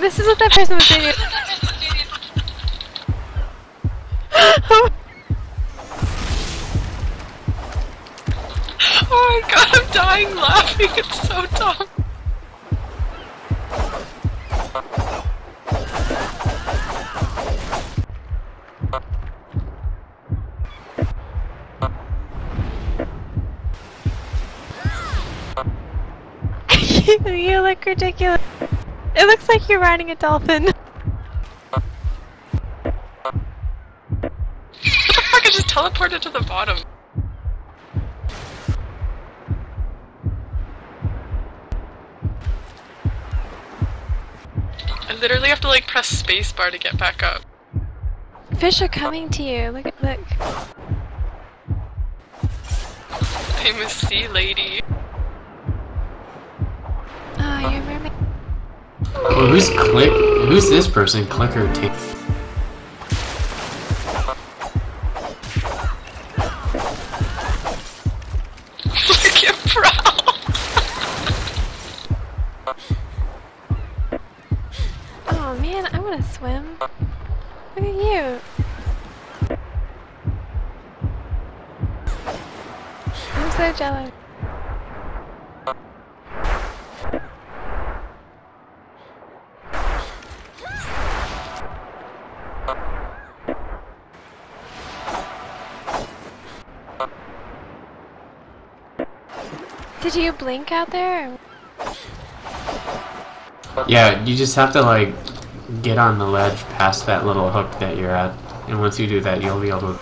This is what that person was doing. Oh my god, I'm dying laughing. It's so dumb. you look ridiculous. It looks like you're riding a dolphin. What the fuck? I just teleported to the bottom. I literally have to like press spacebar to get back up. Fish are coming to you. Look at look. Famous sea lady. Who's click? Who's this person? Clicker take. Look at Prowl. Oh man, I want to swim. Look at you. I'm so jealous. Did you blink out there? Yeah, you just have to like get on the ledge past that little hook that you're at, and once you do that, you'll be able to.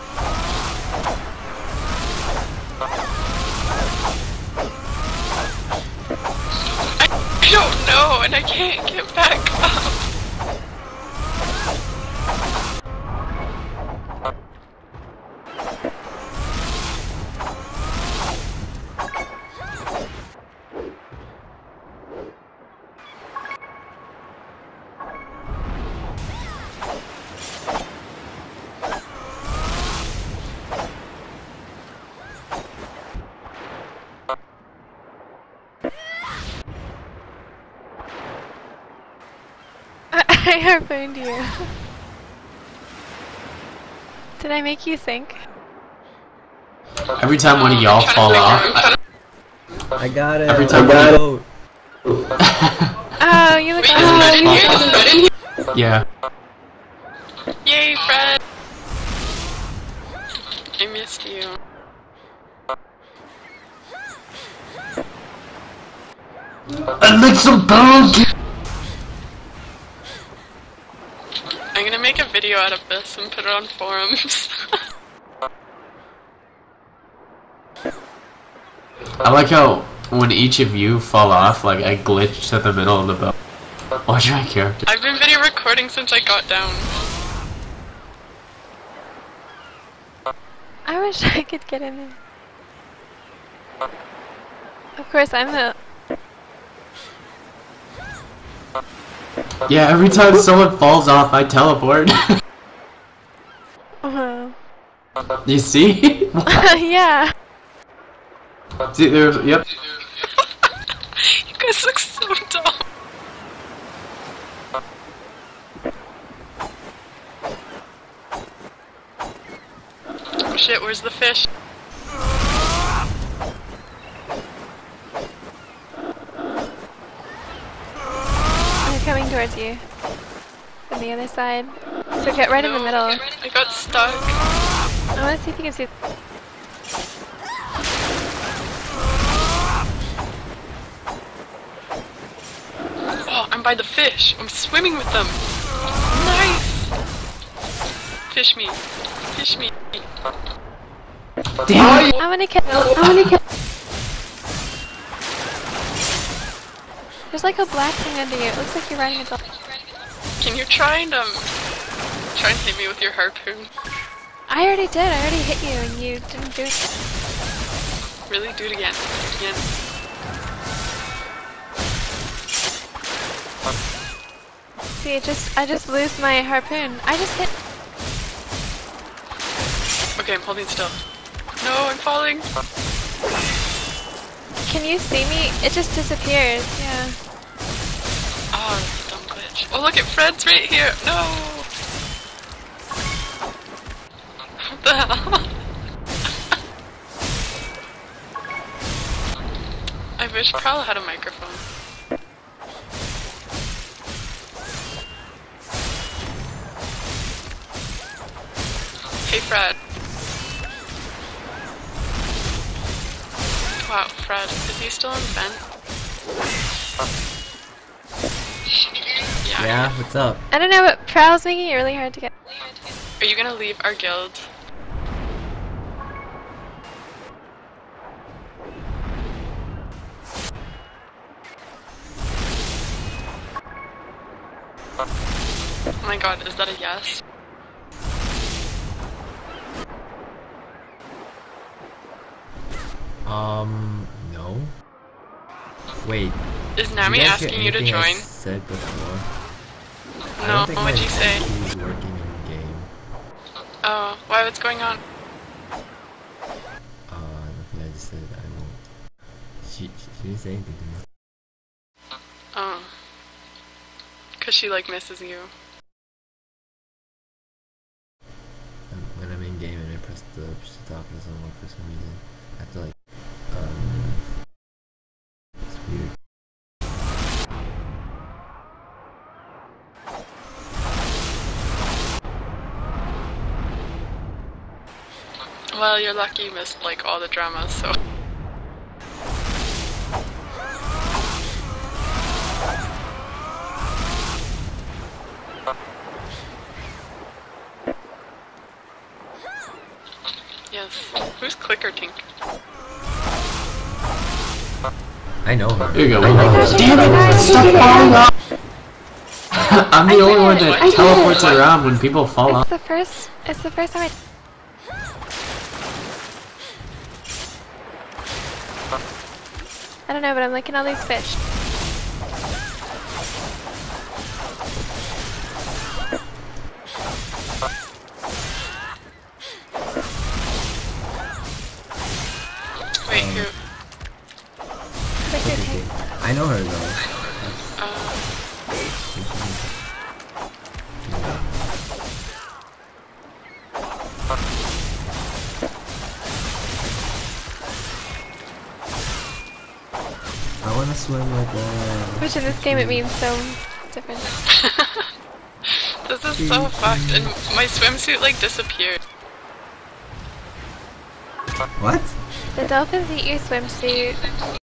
I don't know, and I can't get back up. I harpooned you. Did I make you sink? Every time one of y'all fall off, I- I got it. Every time I got we- it. Oh, you look Wait, oh, you Fred in here? Is Fred in yeah. Yay, Fred! I missed you. I make some bones. I'm gonna make a video out of this and put it on forums. I like how when each of you fall off, like I glitch to the middle of the boat. Watch my character. I've been video recording since I got down. I wish I could get in there. Of course, I'm the. Yeah, every time someone falls off, I teleport. Oh. You see? yeah. see there's, yep. You guys look so dumb. Oh shit, where's the fish? I'm coming towards you. From the other side. So get right in the No, middle. I got stuck. I want to see if you can see. Oh, I'm by the fish. I'm swimming with them. Nice. Fish me. Fish me. Damn it! I want to kill. I want to kill. There's like a black thing under you. It looks like you're riding a dolphin. Can you try and um try and hit me with your harpoon? I already did. I already hit you, and you didn't do it. Really? Do it again. Do it again. See, it just I just lose my harpoon. I just hit. Okay, I'm holding still. No, I'm falling. Can you see me? It just disappears. Yeah. Oh, dumb glitch. Oh, look at Fred's right here. No. The hell? I wish Prowl had a microphone. Hey, Fred. Wow, Fred, is he still in vent? Yeah. Yeah, what's up? I don't know, but Prowl's making it really hard to get. Are you gonna leave our guild? Oh my god, is that a yes? Um, no. Wait. Is Nami you asking you to anything I join? said before. No, what'd you say? working in game. Oh, why, what's going on? Uh, nothing. I just said I won't. She, she, she didn't say anything to me. Oh. Cause she like misses you. When I'm in game and I press the push to talk to someone for some reason, I have to like, um, it's weird. Well, you're lucky you missed like all the dramas, so. Yes. Who's Clicker Tink? I know her. There you go. I know her. Damn it! Stop falling off! I'm the I only one that I did teleports around when people fall It's off. the first. It's the first time I. I don't know, but I'm looking at all these fish. I know her though. Uh, I wanna swim with her. Which in this game it means so different. this is so fucked, and my swimsuit like disappeared. What? The dolphins eat your swimsuit.